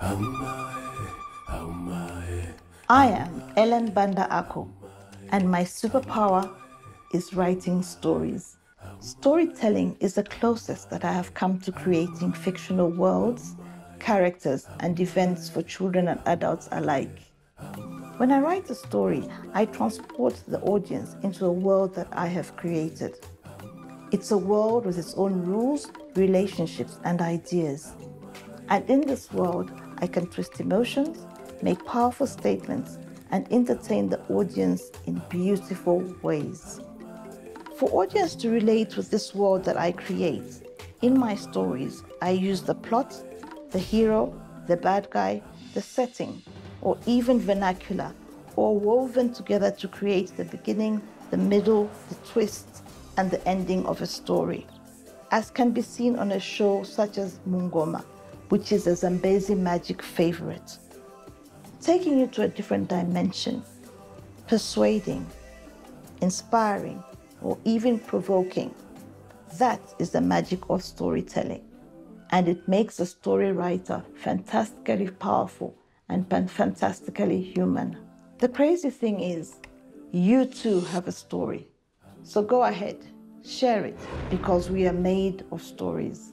I am Ellen Banda-Aaku, and my superpower is writing stories. Storytelling is the closest that I have come to creating fictional worlds, characters, and events for children and adults alike. When I write a story, I transport the audience into a world that I have created. It's a world with its own rules, relationships, and ideas. And in this world, I can twist emotions, make powerful statements, and entertain the audience in beautiful ways. For audience to relate with this world that I create, in my stories, I use the plot, the hero, the bad guy, the setting, or even vernacular, all woven together to create the beginning, the middle, the twist, and the ending of a story. As can be seen on a show such as Mungoma, which is a Zambezi magic favorite. Taking you to a different dimension, persuading, inspiring, or even provoking. That is the magic of storytelling. And it makes a story writer fantastically powerful and fantastically human. The crazy thing is, you too have a story. So go ahead, share it, because we are made of stories.